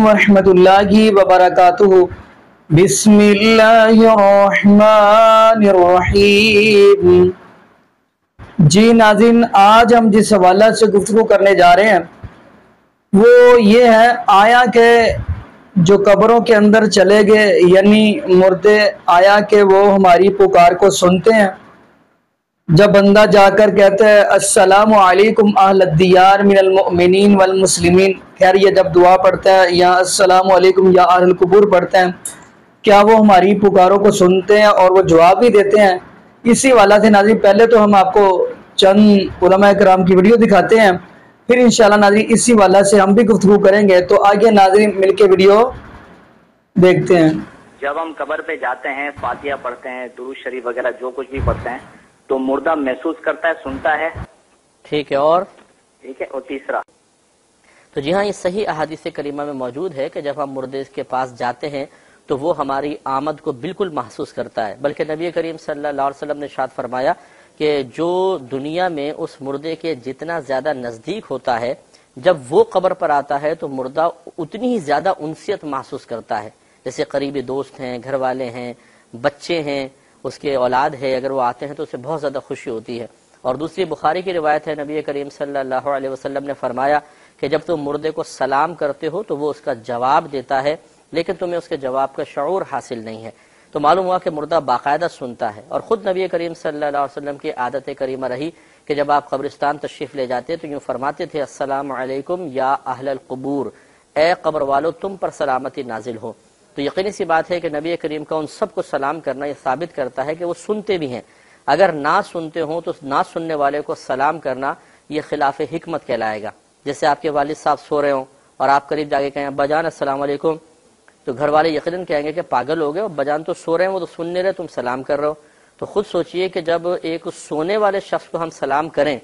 वरहमतुल्लाहि वबरकातुहू बिस्मिल्लाहिर्रहमानिर्रहीम जी नाजिन, आज हम जिस हवाला से गुफ्तु करने जा रहे हैं, वो ये है आया के जो कब्रों के अंदर चले गए, यानी मुर्दे आया के वो हमारी पुकार को सुनते हैं। जब बंदा जाकर कहता है अस्सलाम वालेकुम अहलदियार मिनल वल मुस्लिमीन। खैर ये जब दुआ पढ़ता है या अस्सलाम वालेकुम या अहल कबूर पढ़ता है क्या वो हमारी पुकारों को सुनते हैं और वो जवाब भी देते हैं? इसी वाला से नाजी पहले तो हम आपको चंद उलमा कराम की वीडियो दिखाते हैं फिर इंशाल्लाह नाजी इसी वाला से हम भी गुफ्तु करेंगे। तो आगे नाजरी मिलके वीडियो देखते हैं। जब हम कबर पे जाते हैं फातिया पढ़ते हैं दुरू शरीफ वगैरह जो कुछ भी पढ़ते हैं तो मुर्दा महसूस करता है सुनता है। ठीक है और? ठीक है और तीसरा। तो जी हाँ ये सही अहादीस करीमा में मौजूद है कि जब हम मुर्दे के पास जाते हैं तो वो हमारी आमद को बिल्कुल महसूस करता है। बल्कि नबी करीम सल्लल्लाहु अलैहि वसल्लम ने शाद फरमाया कि जो दुनिया में उस मुर्दे के जितना ज़्यादा नज़दीक होता है, जब वो कब्र पर आता है तो मुर्दा उतनी ही ज़्यादा उनसियत महसूस करता है। जैसे करीबी दोस्त हैं घर वाले हैं, बच्चे हैं, उसके औलाद है, अगर वो आते हैं तो उसे बहुत ज़्यादा खुशी होती है। और दूसरी बुखारी की रिवायत है, नबी करीम सल्लल्लाहु अलैहि वसल्लम ने फरमाया कि जब तुम मुर्दे को सलाम करते हो तो वो उसका जवाब देता है, लेकिन तुम्हें उसके जवाब का शूर हासिल नहीं है। तो मालूम हुआ कि मुर्दा बाकायदा सुनता है, और ख़ुद नबी करीम वसल्लम की आदत करीमा रही कि जब आप कब्रिस्तान तशरीफ़ ले जाते तो यूँ फरमाते थे असलकुम या अहल कबूर, ए कब्र वालो तुम पर सलामती नाजिल हो। तो यकीनी सी बात है कि नबी करीम का उन सबको सलाम करना यह साबित करता है कि वो सुनते भी हैं। अगर ना सुनते हो तो ना सुनने वाले को सलाम करना यह खिलाफ हिकमत कहलाएगा। जैसे आपके वालिद साहब सो रहे हो और आप करीब जाके कहें बजान असलम तो घर वाले यकीन कहेंगे कि पागल हो गए और बजान तो सो रहे हैं, वो तो सुन नहीं रहे, तुम सलाम कर रहे हो। तो खुद सोचिए कि जब एक सोने वाले शख्स को हम सलाम करें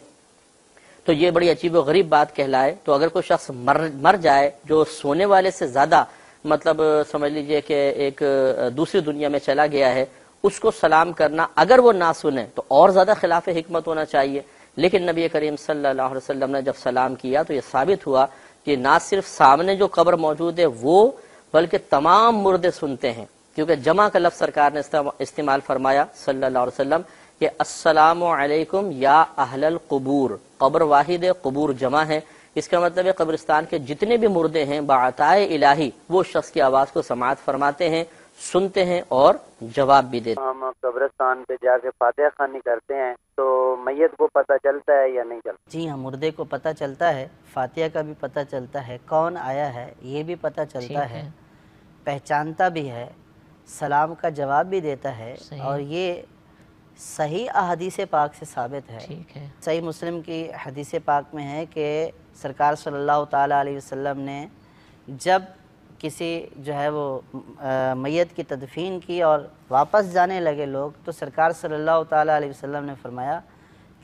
तो ये बड़ी अजीब गरीब बात कहलाए। तो अगर कोई शख्स मर मर जाए, जो सोने वाले से ज़्यादा मतलब समझ लीजिए कि एक, दूसरी दुनिया में चला गया है, उसको सलाम करना अगर वो ना सुने तो और ज़्यादा खिलाफ हिकमत होना चाहिए। लेकिन नबी करीम सल्लल्लाहु अलैहि वसल्लम ने जब सलाम किया तो ये साबित हुआ कि ना सिर्फ़ सामने जो कब्र मौजूद है वो, बल्कि तमाम मुर्दे सुनते हैं। क्योंकि जमा का लफ्ज सरकार ने इस्तेमाल फरमाया सल्लल्लाहु अलैहि वसल्लम कि अस्सलाम या अहलल कबूर। कब्र वाहिद कबूर जमा है। इसका मतलब है कब्रिस्तान के जितने भी मुर्दे हैं बाताए इलाही, वो शख्स की आवाज़ को समात फरमाते हैं। सुनते हैं और जवाब भी देते हम कब्रिस्तान पे जाके फातिहा खानी करते हैं तो मैयत को पता चलता है या नहीं चलता? जी हाँ मुर्दे को पता चलता है फातिहा का भी पता चलता है कौन आया है ये भी पता चलता है, है। पहचानता भी है सलाम का जवाब भी देता है और ये सही अहदीस पाक से साबित है। है। सही मुस्लिम की हदीस पाक में है कि सरकार सल्लल्लाहु अलैहि वसल्लम ने जब किसी जो है वो मैत की तदफीन की और वापस जाने लगे लोग तो सरकार सल्लल्लाहु अलैहि वसल्लम ने फरमाया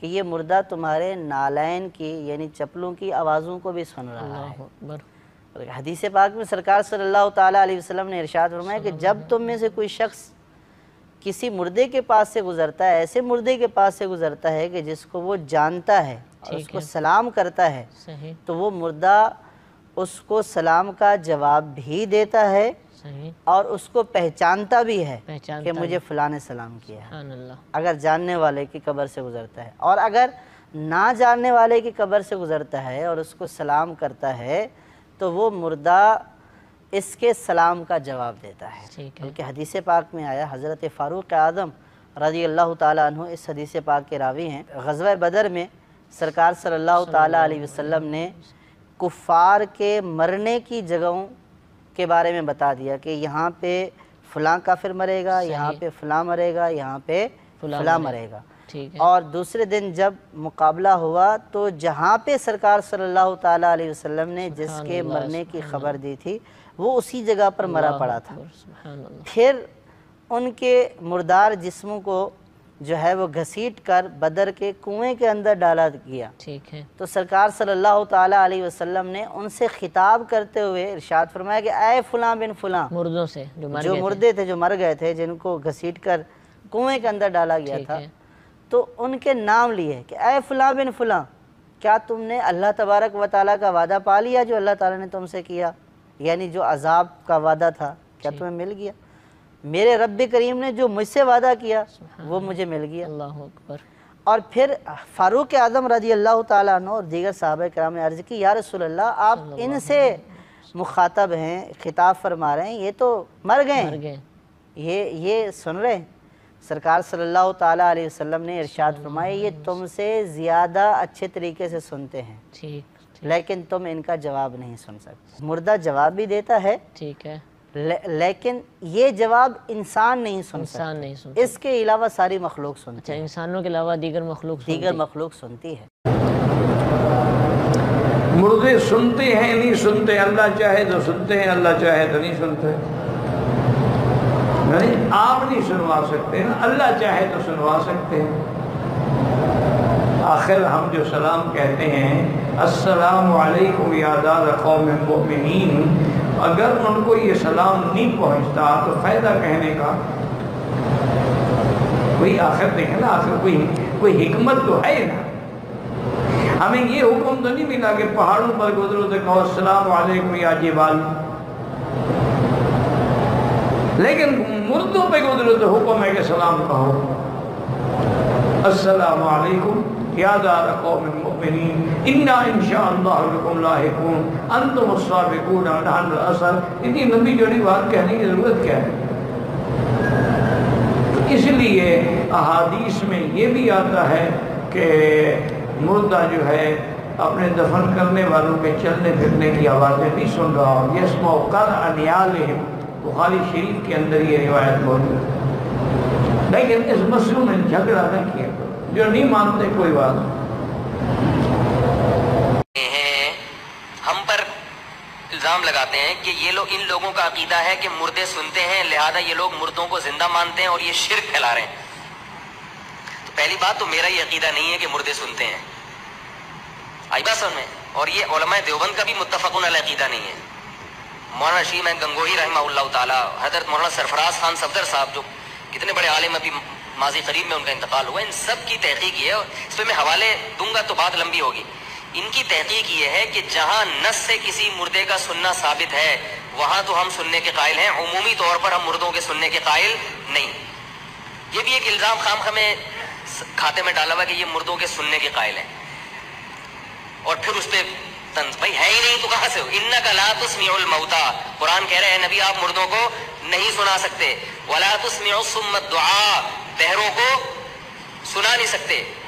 कि ये मुर्दा तुम्हारे नालैन की यानी चप्पलों की आवाज़ों को भी सुन रहा है। हदीस पाक में सरकार सल्लल्लाहु अलैहि वसल्लम ने इरशाद फरमाया कि जब तुम में से कोई शख्स किसी मुर्दे के पास से गुजरता है ऐसे मुर्दे के पास से गुजरता है कि जिसको वो जानता है और उसको सलाम करता है तो वो मुर्दा उसको सलाम का जवाब भी देता है और उसको पहचानता भी है पहचानता कि मुझे फला ने सलाम किया अगर जानने वाले की कब्र से गुजरता है और अगर ना जानने वाले की कब्र से गुजरता है और उसको सलाम करता है तो वो मुर्दा इसके सलाम का जवाब देता है। बल्कि हदीस पाक में आया हज़रत फ़ारूक आदम रज़ी अल्लाह तु इस हदीस पाक के रावी हैं। गजवा बदर में सरकार सल्लल्लाहु अलैहि वसल्लम ने कुफ़ार के मरने की जगहों के बारे में बता दिया कि यहाँ पे फ़लाँ काफिर मरेगा यहाँ पे फ़लाँ मरेगा यहाँ पे फलां मरेगा। ठीक और दूसरे दिन जब मुकाबला हुआ तो जहाँ पे सरकार सल्लल्लाहु ताला अलैहि वसल्लम ने जिसके मरने की खबर दी थी वो उसी जगह पर मरा पड़ा था। फिर उनके मुर्दार जिस्मों को जो है वो घसीट कर बदर के कुएँ के अंदर डाला गया। ठीक है। तो सरकार सल्लल्लाहु अलैहि वसल्लम ने उनसे खिताब करते हुए इरशाद फरमाया कि आए फुला बिन फुला मुर्दों से जो, मर जो मुर्दे थे जो मर गए थे जिनको घसीट कर कुएँ के अंदर डाला गया था। तो उनके नाम लिए कि आए फुला बिन फुला क्या तुमने अल्लाह तबारक व ताली का वादा पा लिया जो अल्लाह ताला ने तुमसे किया? यानी जो अजाब का वादा था क्या तुम्हें मिल गया? मेरे रब करीम ने जो मुझसे वादा किया वो मुझे मिल गया। अल्लाह अकबर। और फिर फ़ारूक आज़म रज़ी अल्लाह तु और दीगर साहब कराम ने अर्ज़ की या रसूल अल्लाह आप इनसे मुखातब हैं खिताब फरमा रहे हैं ये तो मर गए मर गए। ये ये सुन रहे हैं? सरकार सल्लल्लाहु अलैहि वसल्लम ने इरशाद फरमाया ये तुमसे ज़्यादा अच्छे तरीके से सुनते हैं। ठीक। लेकिन तुम इनका जवाब नहीं सुन सकते। मुर्दा जवाब भी देता है ठीक है। ले, लेकिन ये जवाब इंसान नहीं सुन इंसान नहीं सुनता। इसके अलावा सारी मखलूक सुनती अच्छा है। इंसानों के अलावा दीगर मखलूक दीगर मखलूक सुनती है। मुर्दे सुनते हैं नहीं सुनते अल्लाह चाहे तो सुनते हैं अल्लाह चाहे तो नहीं सुनते। नहीं आप नहीं सुनवा सकते ना अल्लाह चाहे तो सुनवा सकते हैं। आखिर हम जो सलाम कहते हैं अस्सलाम वालेकुम यादार कौम मोमिनीन अगर उनको ये सलाम नहीं पहुँचता तो फ़ायदा कहने का, कोई आखिर देखें ना, आखिर कोई कोई हिकमत तो है ना। हमें ये हुक्म तो नहीं मिला कि पहाड़ों पर गुजरो तो कहो अस्सलाम वालेकुम, या जिबाल। लेकिन मुर्दों पे गुजरो तो हुक्म है कि सलाम कहो। अस्सलाम वालेकुम यादार कौम मुमिनीन इन्ना लाहिकून अंतुम अस्साबिकून नहनु असल इतनी लंबी जोड़ी बात कहने की ज़रूरत क्या है इसलिए अहादीस में ये भी आता है कि मुर्दा जो है अपने दफन करने वालों के चलने फिरने की आवाज़ें भी सुन रहा हो यस मौकर अनियाल बुखारी शरीफ के अंदर ये रिवायत मौजूद है लेकिन इस मसलू में झगड़ा न किया जो नहीं मानते कोई बात नहीं हैं हम पर इल्ज़ाम लगाते हैं कि ये लोग इन लोगों का अकीदा है कि मुर्दे सुनते हैं, लिहाजा ये लोग मुर्दों को ज़िंदा मानते हैं और ये शिरक फैला रहे हैं। तो पहली बात तो मेरा ये अकीदा नहीं है कि मुर्दे सुनते हैं। आई बात समझ में? और ये देवबंद का भी मुतफ़न अकीदा नहीं है। मौलाना शीम है गंगोही रहमा ताला, हज़रत मौलाना सरफराज खान सफदर साहब, जो कितने बड़े आलिम अभी माजी करीब में उनका इंतकाल हुआ, इन सब की तहकीक है। और इस पर मैं हवाले दूँगा तो बात लंबी होगी। इनकी तहकीक ये है कि जहाँ नस से किसी मुर्दे का सुनना साबित है, वहाँ तो हम सुनने के कायल हैं। उमूमी तौर पर हम मुर्दों के सुनने के कायल नहीं। ये भी एक इल्ज़ाम खाम हमें खाते में डाला हुआ कि ये मुर्दों के सुनने के कायल हैं। और फिर उस पर तंज, भाई है ही नहीं तो कहाँ से हो? इन्ना का लातुस्मिउल मौता। कुरान कह रहे हैं, नबी, आप मुर्दों को नहीं सुना सकते। वला तुस्मिउ सुम्म दुआ। बहरों को सुना नहीं सकते।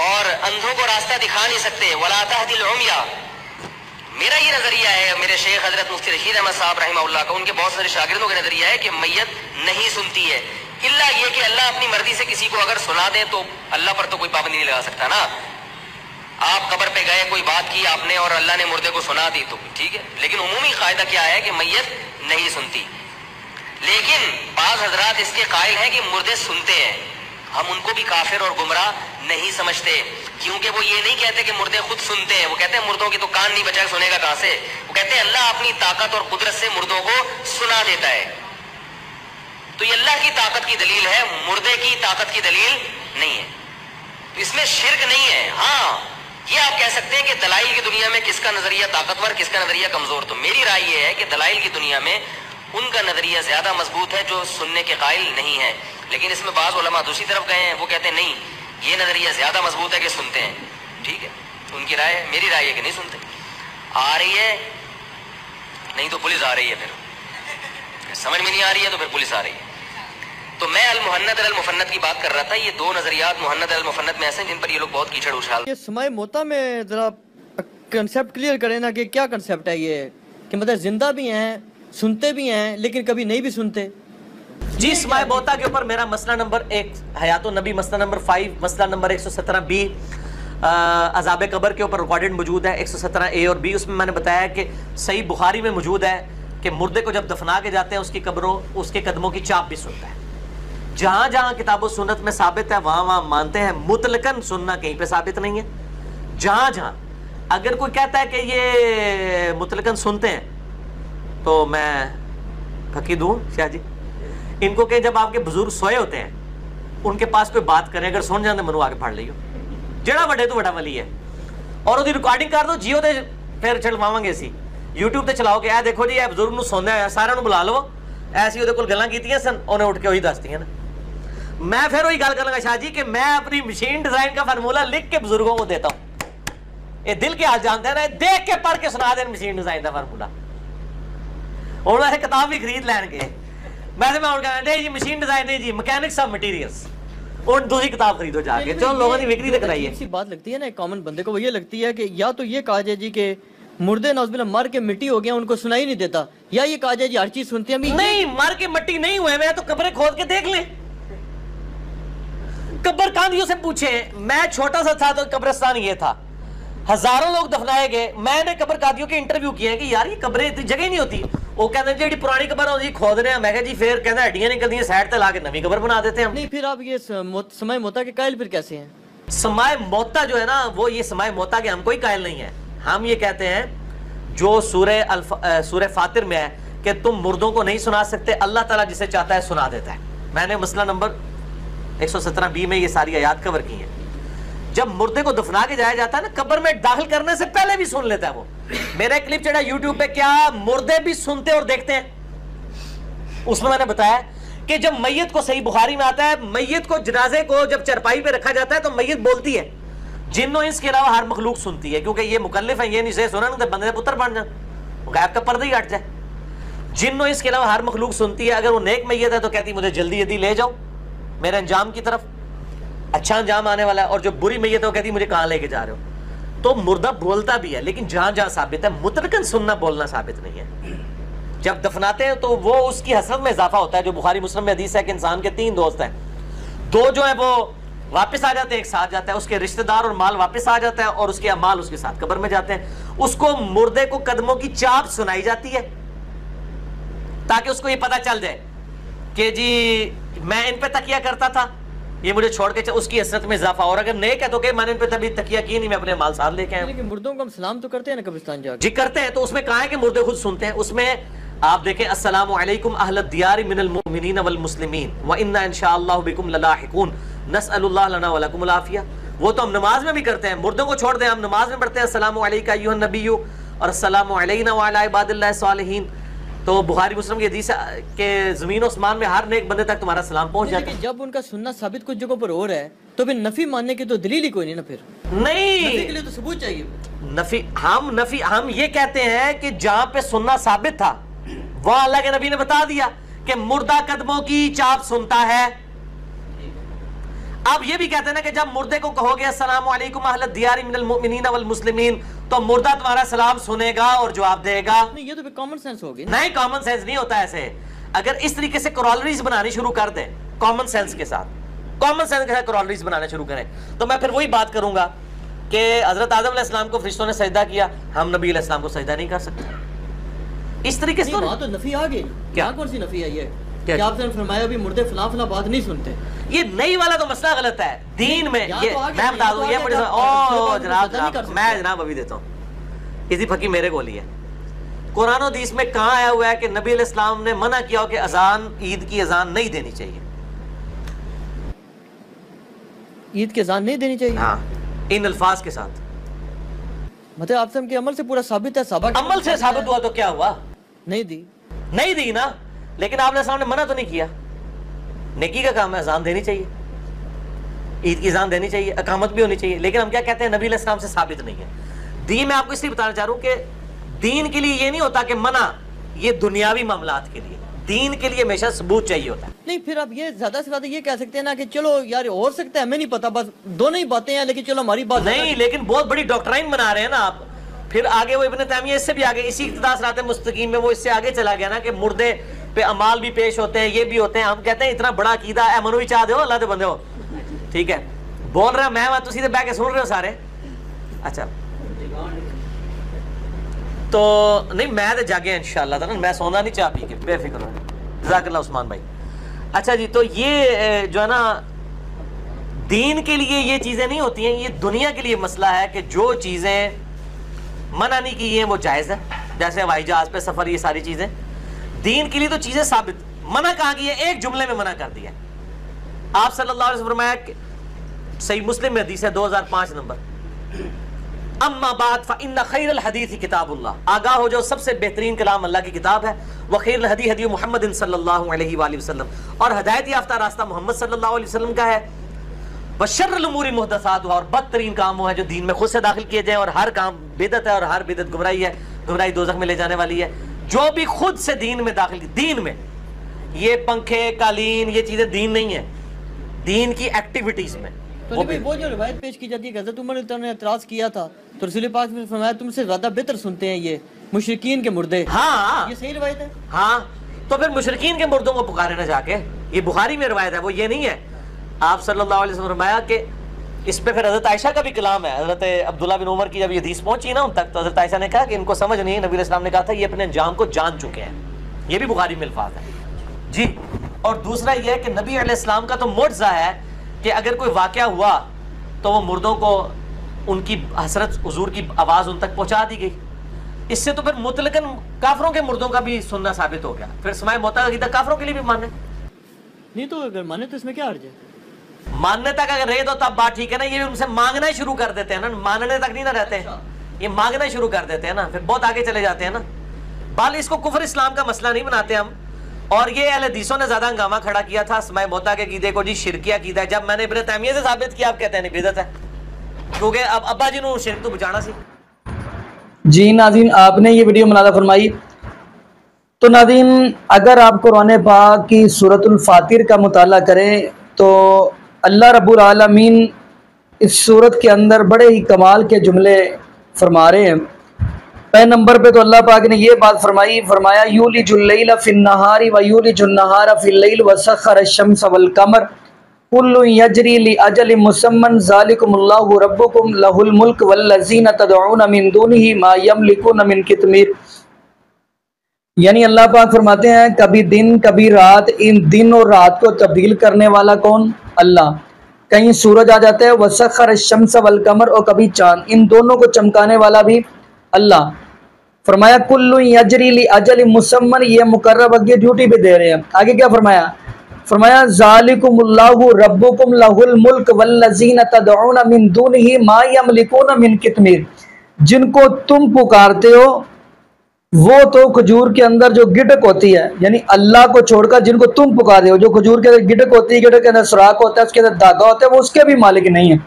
और अंधों को रास्ता दिखा नहीं सकते। वला तहदिल उमिया। मेरा ये नज़रिया है, मेरे शेख हज़रत मुफ्ती रशीद अहमद साहब रहमा का, उनके बहुत सारे शागिर्दों का नज़रिया है कि मैयत नहीं सुनती है। इल्ला ये कि अल्लाह अपनी मर्ज़ी से किसी को अगर सुना दे तो अल्लाह पर तो कोई पाबंदी नहीं लगा सकता ना। आप कबर पे गए, कोई बात की आपने और अल्लाह ने मुर्दे को सुना दी तो ठीक है। लेकिन उमूमी कायदा क्या है कि मैयत नहीं सुनती। लेकिन बाज हजरात इसके कायल हैं कि मुर्दे सुनते हैं। हम उनको भी काफिर और गुमराह नहीं समझते। क्योंकि वो ये नहीं कहते कि मुर्दे खुद सुनते हैं। वो कहते हैं, मुर्दों की तो कान नहीं बचा सुनेगा कहाँ से? वो कहते हैं, अल्लाह अपनी ताकत और कुदरत से मुर्दों को सुना देता है। तो ये अल्लाह की ताकत की दलील है, मुर्दे की ताकत की दलील नहीं है। तो इसमें शिरक नहीं है। हाँ ये आप कह सकते हैं कि दलाइल की दुनिया में किसका नज़रिया ताकतवर, किसका नज़रिया कमज़ोर। तो मेरी राय यह है कि दलाइल की दुनिया में उनका नज़रिया ज़्यादा मज़बूत है जो सुनने के कायल नहीं है। लेकिन इसमें बाज उलमा दूसरी तरफ़ गए हैं, वो कहते हैं, नहीं, ये नज़रिया ज़्यादा मज़बूत है कि सुनते हैं। ठीक है, उनकी राय, मेरी राय है कि नहीं सुनते। आ रही है, नहीं तो पुलिस आ रही है फिर। समझ में नहीं आ रही है तो फिर पुलिस आ रही है। तो मैं अल मुहन्नद अल मुफन्नत की बात कर रहा था, ये दो नजरियात मुहन्नद अल मुफन्नत में ऐसे जिन पर ये लोग बहुत कीचड़ उछाल। ये समय मोता में ज़रा कंसेप्ट क्लियर करें ना कि क्या कंसेप्ट है ये, कि मतलब ज़िंदा भी हैं, सुनते भी हैं, लेकिन कभी नहीं भी सुनते। जी स्माय बोता के ऊपर मेरा मसला नंबर एक हयातो नबी मसला नंबर फाइव मसला नंबर 117 बी अजाब कबर के ऊपर रिकॉर्डेड मौजूद है 117 ए और बी। उसमें मैंने बताया कि सही बुखारी में मौजूद है कि मुर्दे को जब दफना के जाते हैं उसकी कब्रों, उसके कदमों की चाप भी सुनता है। जहाँ जहाँ किताबो सुन्नत में साबित है, वहाँ वहाँ मानते हैं, मुतलकन सुनना कहीं पे साबित नहीं है। जहाँ जहाँ, अगर कोई कहता है कि ये मुतलकन सुनते हैं तो मैं फकी दूँ शाह जी इनको के जब आपके बुजुर्ग सोए होते हैं उनके पास कोई बात करें अगर सुन जाते मनु आके पढ़ लियो ਜਿਹੜਾ ਵੱਡੇ ਤੋਂ ਵੱਡਾ ਵਲੀ ਹੈ ਔਰ ਉਹਦੀ ਰਿਕਾਰਡਿੰਗ ਕਰ ਦਿਓ ਜੀਓ ਤੇ ਫਿਰ ਚਲਵਾਵਾਂਗੇ ਅਸੀਂ YouTube ਤੇ ਚਲਾਓ ਕਿ ਇਹ ਦੇਖੋ ਜੀ ਇਹ ਬਜ਼ੁਰਗ ਨੂੰ ਸੌਂਦਿਆ ਹੋਇਆ ਸਾਰਿਆਂ ਨੂੰ ਬੁਲਾ ਲਵੋ ਐਸੀ ਉਹਦੇ ਕੋਲ ਗੱਲਾਂ ਕੀਤੀਆਂ ਸਨ ਉਹਨੇ ਉੱਠ ਕੇ ਉਹੀ ਦੱਸਤੀਆਂ ਨਾ मैं फिर वही गल करूंगा शाह जी कि मैं अपनी मशीन डिजाइन का फार्मूला लिख के बुजुर्गों को देता हूं ये दिल के हाथ जानते हैं ना देख के पढ़ के सुना दें मशीन डिजाइन का फार्मूला और वैसे किताब भी खरीद लैनगे वैसे मैं कहना जी मशीन डिज़ाइन नहीं जी मैकेनिक्स ऑफ़ मटीरियल्स और दूसरी किताब खरीदो जाके। चलो लोगों की बिक्री तो कराइए। सी बात लगती है ना कॉमन बंदे को वो ये लगती है कि या तो ये कहा जाए जी के मुर्दे नौजबिल मर के मिट्टी हो गया उनको सुनाई नहीं देता। या ये कहा जाए जी हर चीज़ सुनते हैं नहीं मर के मिट्टी नहीं हुए मैं तो कब्रें खोद के देख ले। कब्र कांदियों से पूछे मैं छोटा सा था तो कब्रिस्तान ये था। हज़ारों लोग दफनाए गए। मैंने कब्र कादियों के इंटरव्यू किए कि यार ये कब्रें इतनी जगह नहीं होती। वो कहते जी पुरानी कब्र होती खोद रहे हैं मैं कहा जी फिर कहते हड्डियाँ निकलती साइड तक ला के नवी कब्र बना देते हैं नहीं फिर आप ये समय मोता के कायल फिर कैसे हैं समय मोता जो है ना वो ये समय मोता के हम कोई कायल नहीं है हम ये कहते हैं जो सूर्य सूर्य फातिर में है कि तुम मुर्दों को नहीं सुना सकते अल्लाह ताला जिसे चाहता है सुना देता है मैंने मसला नंबर 117 बी में ये सारी आयात कवर की है जब मुर्दे को दफना के जाया जाता है ना कब्र में दाखिल करने से पहले भी सुन लेता है वो मेरा क्लिप चढ़ा यूट्यूब पे, क्या मुर्दे भी सुनते और देखते हैं? उसमें मैंने बताया कि जब मैयत को सही बुखारी में आता है, मैयत को जनाजे को जब चरपाई पे रखा जाता है तो मैयत बोलती है जिन्नो इसके अलावा हर मखलूक सुनती है, क्योंकि ये मुकल्लिफ है, ये नहीं सुना तो बंदे पुत्र बन जाए। गैप का पर्दा ही हट जाए। जिन्नो इसके अलावा हर मखलूक सुनती है, अगर वो नेक मैयत है तो कहती मुझे जल्दी जल्दी ले जाओ, मेरे अंजाम की तरफ़। अच्छा अंजाम आने वाला है, और जो बुरी मैयत है, वो कहती मुझे कहाँ लेके जा रहे हो? तो मुर्दा बोलता भी है, लेकिन जहाँ जहाँ साबित है, मुतरकन सुनना बोलना साबित नहीं है। जब दफनाते हैं तो वो उसकी हसरत में इजाफा होता है, जो बुखारी, मुस्लिम में हदीस है कि इंसान के तीन दोस्त हैं। दो जो है, वो वापस आ जाते हैं, एक साथ जाता है, उसके रिश्तेदार और माल वापस आ जाता है, और उसके अमाल उसके साथ कब्र में जाते हैं। उसको मुर्दे को कदमों की चाप सुनाई जाती है, ताकि उसको ये पता चल जाए कि जी, मैं इन पे तकिया करता था ये मुझे छोड़ के उसकी हसरत में इजाफा। और अगर नेक है तो क्या मैंने इन पे तभी तकिया की नहीं मैं अपने माल साथ लेके आया लेकिन मुर्दों को हम सलाम तो करते हैं ना कब्रिस्तान जाकर जी करते हैं। तो उसमें कहा है कि मुर्दे खुद सुनते हैं? उसमें आप देखें अस्सलाम वालेकुम अहल दियार मिनल मुमिनीन वल मुस्लिमीन। व इन्ना इंशाअल्लाह बिकुम ललाहिकून। नसअलुल्लाह लना व लकुम आफिया। वो तो हम नमाज़ में भी करते हैं। मुर्दों को छोड़ दें हम नमाज़ में पढ़ते हैं। अस्सलाम वालेका अय्युहन नबिय्यु और अस्सलाम अलैना व अला इबादिल्लाह सालिहीन। तो बुखारी मुस्लिम की हदीस के ज़मीन आसमान में हर नेक बंदे तक तुम्हारा सलाम पहुँच जाता। है जब उनका सुनना साबित कुछ जगहों पर हो रहा है तो फिर नफी मानने की तो दलील ही कोई नहीं ना फिर। नहीं। नफी के लिए तो सबूत चाहिए। नफी हम नफी हम ये कहते हैं कि जहाँ पे सुनना साबित था वहाँ अल्लाह के नबी ने बता दिया कि मुर्दा कदमों की चाप सुनता है अब ये भी कहते हैं ना कि जब मुर्दे को कहोगे मुस्लिमीन तो मुर्दा तुम्हारा सलाम सुनेगा और जवाब देगा। नहीं ये तो कॉमन सेंस होगी नहीं कॉमन सेंस नहीं होता ऐसे। अगर इस तरीके से क्रॉलरीज बनानी शुरू कर दें कॉमन सेंस के साथ कॉमन सेंस के साथ क्रॉलरीज बनाना शुरू करें तो मैं फिर वही बात करूँगा कि हज़रत आदम इस्लाम को फरिश्तों ने सजदा किया हम नबी इस्लाम को सजदा नहीं कर सकते। इस तरीके से तो नफी आ गई। क्या? कौन सी नफी आई है क्या आपने फरमाया भी मुर्दे फला फला बात नहीं सुनते। ये नई वाला तो मसला गलत है। दीन में ये मैं बता दूँ ये बड़ी ओ जनाब मैं जनाब अभी देता हूँ। इसी फकी मेरे को है कुरान हदीस में कहा आया हुआ है कि नबी इस्लाम ने मना किया कि अजान ईद की अजान नहीं देनी चाहिए? ईद की अजान नहीं देनी चाहिए? हाँ इन अल्फाज के साथ। मतलब आप के अमल से पूरा साबित है सबक अमल से साबित हुआ तो क्या हुआ? नहीं दी। नहीं दी ना। लेकिन आपने सामने मना तो नहीं किया। नेकी का काम है अजान देनी चाहिए। ईद की अजान देनी चाहिए अकामत भी होनी चाहिए। लेकिन हम क्या कहते हैं नबी इस्लाम से साबित नहीं है। दीन मैं आपको इसलिए बताना चाह रहा हूँ कि दीन के लिए ये नहीं होता कि मना ये दुनियावी मामलात के लिए। दीन के लिए हमेशा सबूत चाहिए होता है। नहीं फिर आप ये ज़्यादा से ज़्यादा ये कह सकते हैं ना कि चलो यार हो सकता है हमें नहीं पता बस दोनों ही बातें हैं लेकिन चलो हमारी बात नहीं लेकिन बहुत बड़ी डॉक्टराइन बना रहे हैं ना आप। फिर आगे वो इबन तैमिया इससे भी आगे इसी इकतदास रात मुस्तकीम में वो इससे आगे चला गया ना कि मुर्दे पे अमाल भी पेश होते हैं, ये भी होते हैं। हम कहते हैं, इतना बड़ा कीदा है मनु चाह दो अल्लाह के बंदे हो। ठीक है? बोल रहा मैं वहाँ तुम बह के सुन रहे हो सारे? अच्छा। तो नहीं, मैं तो जागे इंशाला था ना, मैं सोना नहीं, चाह पी के, बेफिक्र जजाकल्ला उस्मान भाई। अच्छा जी तो ये जो है ना, दीन के लिए ये चीज़ें नहीं होती हैं, ये दुनिया के लिए मसला है कि जो चीज़ें मना नहीं की हैं, वो जायज़ है। जैसे हवाई जहाज़ पे सफ़र, ये सारी चीज़ें। दीन के लिए तो चीज़ें साबित। मना कहा गई है? एक जुमले में मना कर दिया। आप सल्लल्लाहु अलैहि वसल्लम फरमाया सही मुस्लिम में हदीस है 2005 नंबर। अम्मा बाद फ़िन खैर हदीस किताबुल्लाह। आगाह हो जाओ, सबसे बेहतरीन कलाम अल्लाह की किताब है। व खैर हदी हदी मोहम्मद सल्लल्लाहु अलैहि वसल्लम। और हदायत याफ्ता रास्ता मोहम्मद सल्लल्लाहु अलैहि वसल्लम का है। बशर्रमूरी मुहदसात और बदतरीन काम वो है जो दीन में खुद से दाखिल किए जाए, और हर काम बिदत है, और हर बिदत गुमराही है। गुमराही दोजख में ले जाने वाली है। जो भी खुद से दीन में दाखिल दीन में। ये पंखे कालीन ये चीज़ें दीन नहीं है। दीन की एक्टिविटीज़ में। तो वो, वो जो रिवायत पेश की जाती है हज़रत उमर ने एतराज़ किया था। तो रसूल पाक ने फरमाया तुमसे ज़्यादा बेहतर सुनते हैं ये मुशरकिन के मुर्दे। हाँ। ये सही रिवायत है? हाँ। तो फिर मुशरकिन के मुर्दों को पुकारे ना जाके। ये बुखारी में रिवायत है वो ये नहीं है। आप सल्लल्लाहु अलैहि वसल्लम फरमाया कि इस पे फिर हज़रत आयशा का भी कलाम है। हज़रत अब्दुल्ला बिन उमर की जब ये हदीस पहुँची ना उन तक तो हज़रत आयशा ने कहा कि इनको समझ नहीं है नबी इस्लाम ने कहा था, ये अपने अंजाम को जान चुके हैं। ये भी बुखारी में अल्फाज है। जी, और दूसरा ये है कि नबी इस्लाम का तो मुर्जा है कि अगर कोई वाक़ हुआ तो वो मुर्दों को उनकी हसरत, हजूर की आवाज़ उन तक पहुँचा दी गई। इससे तो फिर मुतलकन काफरों के मुर्दों का भी सुनना साबित हो गया। फिर समय मोता काफरों के लिए भी माने नहीं तो अगर माने तो इसमें क्या अर्ज़ है? मान्यता का अगर रहे तो तब बात ठीक है ना ये उनसे मांगना ही शुरू कर देते हैं ना मानने तक नहीं ना रहते। हैं ये मांगना शुरू कर देते हैं ना फिर बहुत आगे चले जाते हैं ना। बाल इसको कुफर इस्लाम का मसला नहीं बनाते हम। और ये अहल हदीसों ने ज़्यादा हंगामा खड़ा किया था समय मोता के कीदे को जी शिरकिया कीदा जब मैंने इबन तैमिया से साबित किया आप कहते हैं बिदत है। क्योंकि अब अब्बा जी ने शिरक तो बचाना सी। जी नाजीन आपने ये वीडियो मनादा फरमाई। तो नाजीन अगर आप कुरान पाक की सूरतुल फातिर का मुताला करें तो अल्लाह रब्बुल आलमीन इस सूरत के अंदर बड़े ही कमाल के जुमले फरमा रहे हैं। पहले नंबर पे तो अल्लाह पाक ने ये बात फरमाई, फरमाया यूली जुल्लैल फिन्नहारी व यूली जुन्नहारा फिल्लैल व सखर शम्स वल कमर। कुल्लु यजरी लि अजल मुसम्मन ज़ालिकुमुल्लाहु रब्बुकुम। लहुल मुल्क वल्लज़ीना तदऊन मिन दुनिही मा यमलिकुन मिन कितमीर। यानी अल्लाह पाक फरमाते हैं, कभी दिन, कभी रात, इन दिन और रात को तब्दील करने वाला कौन? अल्लाह। कहीं सूरज आ जाता है, वसखर शम्स वल कमर, और कभी चाँद। इन दोनों को चमकाने वाला भी अल्लाह। फरमाया, कुल्लु यजरी अजल मुसम्मन ये मुकर्रब अगे ड्यूटी भी दे रहे हैं। आगे क्या फरमाया? फरमाया, जालिकुमुल्लाहु रब्बुकुम लहुल मुल्क वल्लजीना तदऊन मिन दुनिही मा यमलिकुन मिन कितमीर। जिनको तुम पुकारते हो वो तो खजूर के अंदर जो गिटक होती है, यानी अल्लाह को छोड़कर जिनको तुम पुकार रहे हो, जो खजूर के अंदर गिटक होती है, गिटक के अंदर सुराख होता है, उसके अंदर धागा होता है, वो उसके भी मालिक नहीं है।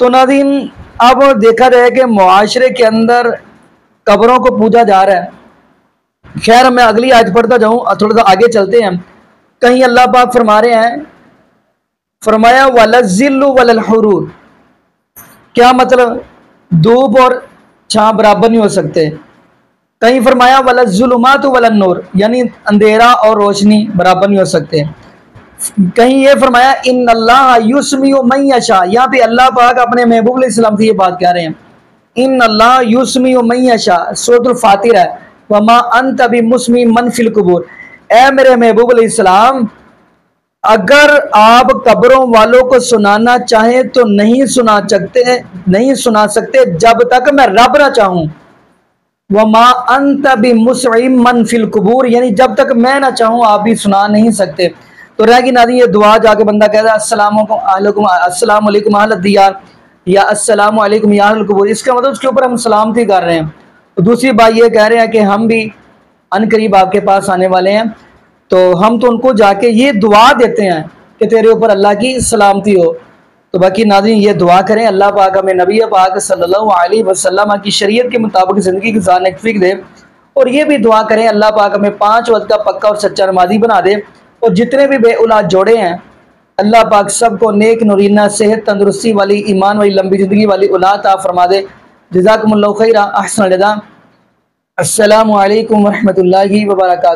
तो नादीन अब देखा जाए कि मुआशरे के अंदर कब्रों को पूजा जा रहा है। खैर, मैं अगली आज पढ़ता जाऊँ थोड़ा सा आगे चलते हैं कहीं अल्लाह पाक फरमा रहे हैं, फरमाया, वलजिल्लु वलहरूर क्या मतलब? धूप और छा बराबर नहीं हो सकते। कहीं फरमाया वलजुलमात वलनूर यानी अंधेरा और रोशनी बराबर नहीं हो सकते। कहीं ये फरमाया इन अल्लाह युसमी मैशा यहाँ पे अल्लाह पाक अपने महबूब इस्लाम से ये बात कह रहे हैं। इन अल्लाह युसमी मैशा सूरतुल फातिर है। वमा अन तभी मुस्मी मनफिल कबूर ए मेरे महबूब इस्लाम अगर आप कब्रों वालों को सुनाना चाहें तो नहीं सुना सकते, नहीं सुना सकते जब तक मैं रब ना चाहूँ। वमा अंत भी मुसम मन फिल कबूर, यानी जब तक मैं ना चाहूँ, आप भी सुना नहीं सकते। तो रहेगी नादी, ये दुआ जाके बंदा कहता है दियार, या अस्सलाम वालेकुम या कबूर, इसका मतलब उसके ऊपर हम सलामती कर रहे हैं। तो दूसरी बात ये कह रहे हैं कि हम भी अन करीब आपके पास आने वाले हैं। तो हम तो उनको जाके ये दुआ देते हैं कि तेरे ऊपर अल्लाह की सलामती हो। तो बाकी नाजरीन, ये दुआ करें, अल्लाह पाक हमें नबी पाक वसल्लम की शरीयत के मुताबिक ज़िंदगी गुजारने की फिक दे और ये भी दुआ करें, अल्लाह पाक हमें पाँच वक्त का पक्का और सच्चा नमाजी बना दे और जितने भी बे औलाद जोड़े हैं, अल्लाह पाक सबको नेक नुरीना, सेहत तंदरुस्ती वाली, ईमान वाली, लंबी ज़िंदगी वाली औलाद आ फरमा दे जजाकमल्ला असलकम वरहमल वर्का